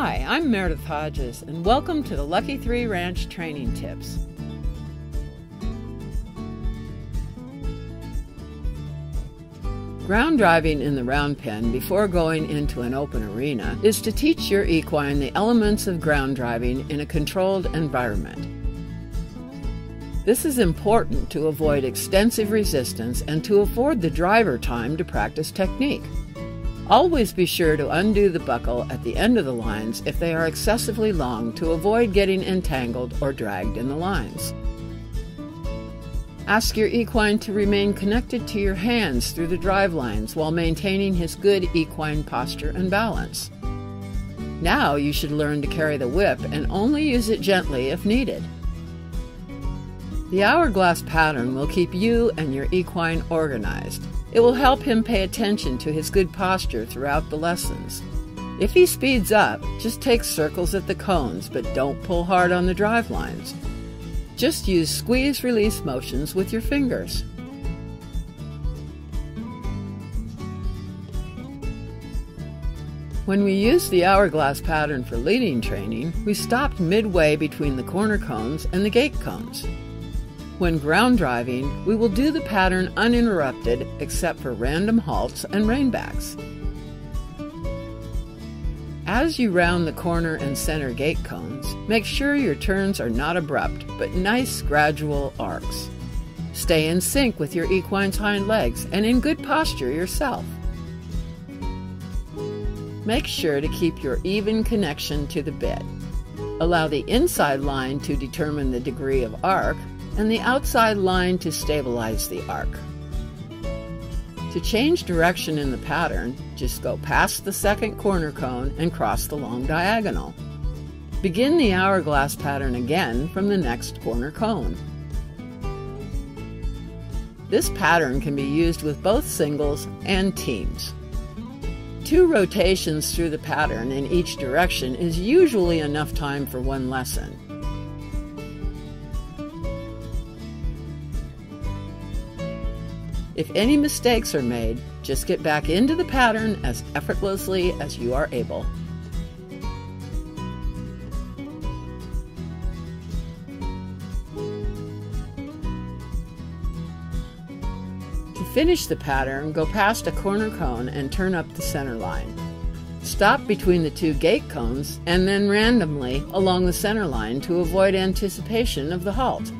Hi, I'm Meredith Hodges, and welcome to the Lucky 3 Ranch Training Tips. Ground driving in the round pen before going into an open arena is to teach your equine the elements of ground driving in a controlled environment. This is important to avoid extensive resistance and to afford the driver time to practice technique. Always be sure to undo the buckle at the end of the lines if they are excessively long to avoid getting entangled or dragged in the lines. Ask your equine to remain connected to your hands through the drive lines while maintaining his good equine posture and balance. Now you should learn to carry the whip and only use it gently if needed. The hourglass pattern will keep you and your equine organized. It will help him pay attention to his good posture throughout the lessons. If he speeds up, just take circles at the cones, but don't pull hard on the drive lines. Just use squeeze release motions with your fingers. When we used the hourglass pattern for leading training, we stopped midway between the corner cones and the gate cones. When ground driving, we will do the pattern uninterrupted except for random halts and rein backs. As you round the corner and center gate cones, make sure your turns are not abrupt, but nice gradual arcs. Stay in sync with your equine's hind legs and in good posture yourself. Make sure to keep your even connection to the bit. Allow the inside line to determine the degree of arc and the outside line to stabilize the arc. To change direction in the pattern, just go past the second corner cone and cross the long diagonal. Begin the hourglass pattern again from the next corner cone. This pattern can be used with both singles and teams. Two rotations through the pattern in each direction is usually enough time for one lesson. If any mistakes are made, just get back into the pattern as effortlessly as you are able. Finish the pattern, go past a corner cone and turn up the center line. Stop between the two gate cones and then randomly along the center line to avoid anticipation of the halt.